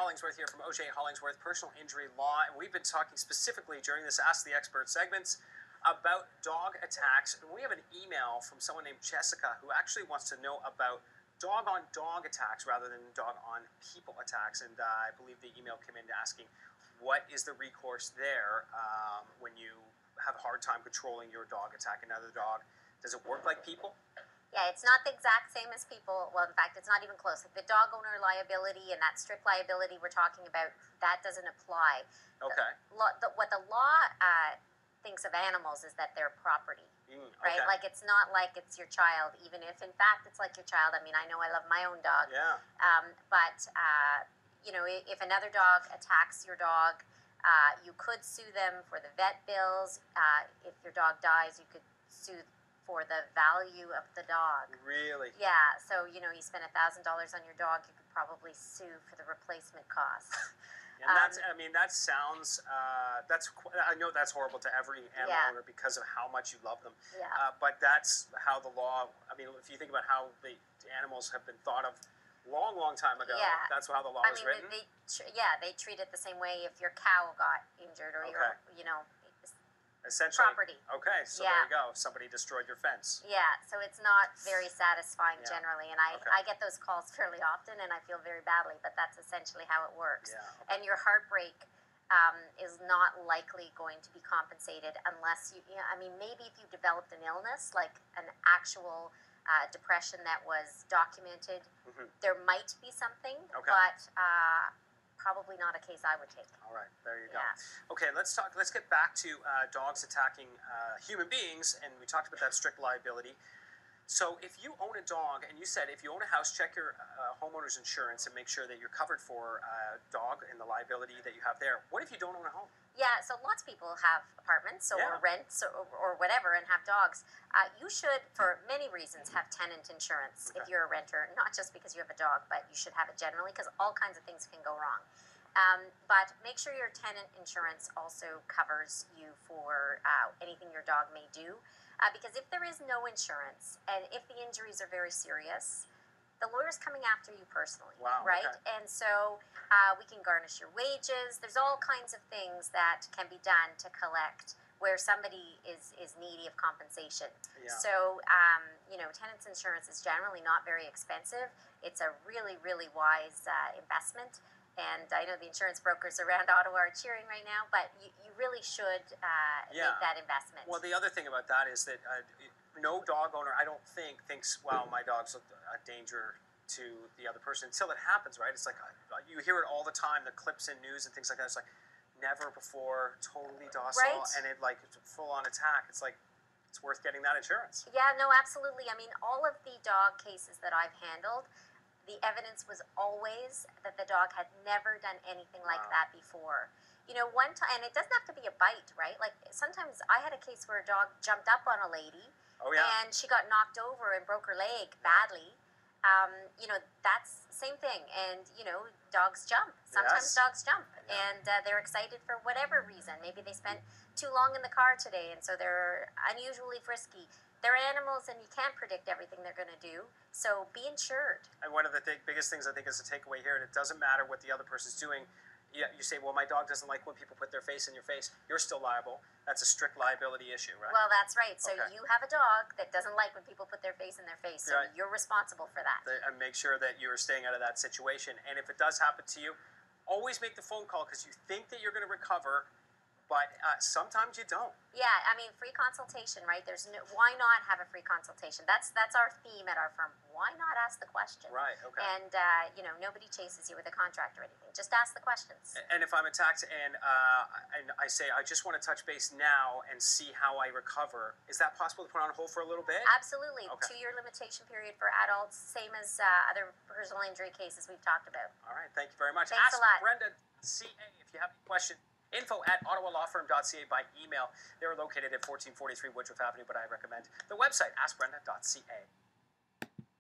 Hollingsworth here from Auger Hollingsworth Personal Injury Law, and we've been talking specifically during this Ask the Expert segments about dog attacks. And we have an email from someone named Jessica who actually wants to know about dog on dog attacks rather than dog on people attacks. And uh, I believe the email came in asking what is the recourse there um, when you have a hard time controlling your dog attack another dog? Does it work like people? Yeah, it's not the exact same as people. Well, in fact, it's not even close. Like the dog owner liability and that strict liability we're talking about, that doesn't apply. Okay. The, the, what the law uh, thinks of animals is that they're property, Mm, right? okay. Like it's not like it's your child, even if in fact it's like your child. I mean, I know I love my own dog, yeah. um, but uh, you know, if another dog attacks your dog, uh, you could sue them for the vet bills. Uh, if your dog dies, you could sue for the value of the dog. Really? Yeah, so you know, you spend a thousand dollars on your dog, you could probably sue for the replacement cost. And that's, I Um, mean, that sounds, uh, that's, I know that's horrible to every animal Yeah. owner because of how much you love them. Yeah. Uh, but that's how the law, I mean, if you think about how the animals have been thought of long, long time ago, Yeah. that's how the law I was mean, written. they, yeah, they treat it the same way if your cow got injured or your, you know, Essentially. property. Okay, so Yeah. there you go. Somebody destroyed your fence. Yeah, so it's not very satisfying Yeah. generally, and I, Okay. I get those calls fairly often, and I feel very badly, but that's essentially how it works. Yeah. And your heartbreak um, is not likely going to be compensated unless you, you know, I mean, maybe if you developed an illness, like an actual uh, depression that was documented, Mhm. there might be something, Okay. but uh, probably not a case I would take. All right, there you go. Yeah. Okay, let's talk. Let's get back to uh, dogs attacking uh, human beings, and we talked about that strict liability. So, if you own a dog, and you said if you own a house, check your uh, homeowner's insurance and make sure that you're covered for uh, dog and the liability that you have there. What if you don't own a home? Yeah, so lots of people have apartments or Yeah. rents or, or whatever and have dogs. Uh, you should, for many reasons, have tenant insurance if you're a renter, not just because you have a dog, but you should have it generally because all kinds of things can go wrong. Um, but make sure your tenant insurance also covers you for uh, anything your dog may do. Uh, because if there is no insurance and if the injuries are very serious, the lawyer's coming after you personally, Wow, right? okay. And so uh, we can garnish your wages. There's all kinds of things that can be done to collect where somebody is is needy of compensation. Yeah. So um, you know, tenants insurance is generally not very expensive. It's a really really wise uh, investment. And I know the insurance brokers around Ottawa are cheering right now, but you, you really should uh, Yeah. make that investment. Well, the other thing about that is that uh, no dog owner, I don't think, thinks, "Wow, my dog's a, a danger to the other person." Until it happens, right? It's like uh, you hear it all the time, the clips in news and things like that. It's like never before, totally docile, Right. and it like full-on attack. It's like it's worth getting that insurance. Yeah, no, absolutely. I mean, all of the dog cases that I've handled, the evidence was always that the dog had never done anything like Wow. that before. You know, one time, and it doesn't have to be a bite, right? Like sometimes I had a case where a dog jumped up on a lady Oh yeah. and she got knocked over and broke her leg badly. Um, you know, that's same thing. And you know, dogs jump. Sometimes Yes. dogs jump, Yeah. and uh, they're excited for whatever reason. Maybe they spent too long in the car today, and so they're unusually frisky. They're animals, and you can't predict everything they're going to do. So be insured. And one of the th- biggest things I think is the takeaway here, and it doesn't matter what the other person's doing. Yeah, you say, well, my dog doesn't like when people put their face in your face. You're still liable. That's a strict liability issue, right? Well, that's right. So Okay. you have a dog that doesn't like when people put their face in their face. So Right. you're responsible for that. And make sure that you're staying out of that situation. And if it does happen to you, always make the phone call because you think that you're going to recover, but uh, sometimes you don't. Yeah, I mean, free consultation, right? There's no. Why not have a free consultation? That's that's our theme at our firm. Why not ask the question? Right, okay. And uh, you know, nobody chases you with a contract or anything. Just ask the questions. And if I'm attacked and uh, and I say I just want to touch base now and see how I recover, is that possible to put on hold for a little bit? Absolutely. Okay. Two-year limitation period for adults, same as uh, other personal injury cases we've talked about. All right, thank you very much. Thanks Ask a lot. Brenda CA if you have any question. Info at ottawalawfirm.ca by email. They're located at 1443 Woodroffe Avenue, but I recommend the website, askbrenda.ca.